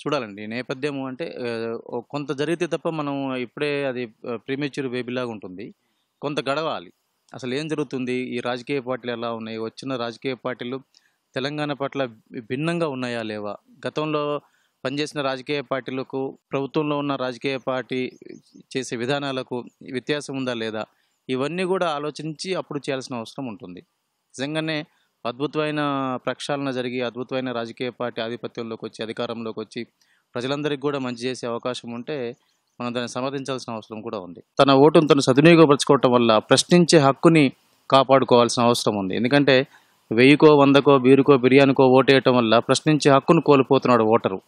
చూడాలండి. నేపథ్యము అంటే కొంత జరిగితే తప్ప మనం ఇప్పుడే అది ప్రీమేచ్యూర్ బేబీలాగా ఉంటుంది. కొంత గడవాలి. అసలేం జరుగుతుంది? ఈ రాజకీయ పార్టీలు ఎలా ఉన్నాయి? వచ్చిన రాజకీయ పార్టీలు తెలంగాణ పట్ల భిన్నంగా ఉన్నాయా? లేవా? గతంలో పనిచేసిన రాజకీయ పార్టీలకు, ప్రభుత్వంలో ఉన్న రాజకీయ పార్టీ చేసే విధానాలకు వ్యత్యాసం ఉందా? లేదా? ఇవన్నీ కూడా ఆలోచించి అప్పుడు చేయాల్సిన అవసరం ఉంటుంది. నిజంగానే అద్భుతమైన ప్రక్షాళన జరిగి, అద్భుతమైన రాజకీయ పార్టీ ఆధిపత్యంలోకి వచ్చి అధికారంలోకి వచ్చి ప్రజలందరికీ కూడా మంచి చేసే అవకాశం ఉంటే, మనం దాన్ని సమర్థించాల్సిన అవసరం కూడా ఉంది. తన ఓటును తను సద్వినియోగపరచుకోవటం వల్ల ప్రశ్నించే హక్కుని కాపాడుకోవాల్సిన అవసరం ఉంది. ఎందుకంటే, వెయ్యికో, వందకో, బీరుకో, బిర్యానీకో ఓటేయటం వల్ల ప్రశ్నించే హక్కును కోల్పోతున్నాడు ఓటరు.